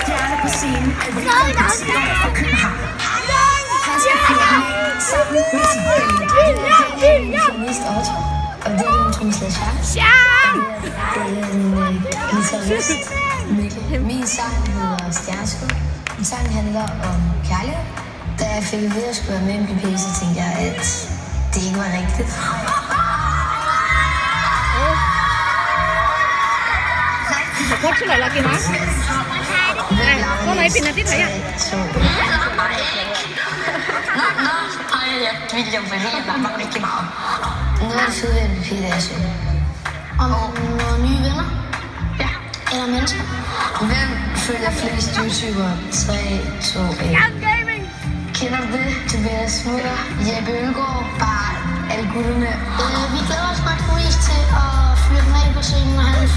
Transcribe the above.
stjerne på scenen er Victor Thiago fra København. Han skal fjerne sammen med. Det er en pianist Otto, og det er en trommeslager Charles. Det er en øh, guitarist Mikkel. Min sang hedder Stjerneskud. Min sang handler om kærlighed. Da jeg fik at vide, at jeg skulle være med i MGP, så tænkte jeg, at det ikke var rigtigt. Kutsulla lagi mah. Eh, kok naik pindah tidak ya? Nå, nå, ej, jeg forvirre mig bare rigtig meget. Noget af det fede ved MGP, det er at synge. Om nogle nye venner? Ja. Eller mennesker? Hvem følger flest YouTubere? 3, 2, 1. Kender du det? Tobias Smutter, Jeppe Ølgaard, bare alle gutterne. Øh, vi glæder os naturligvis til at fyre den af på scenen og have en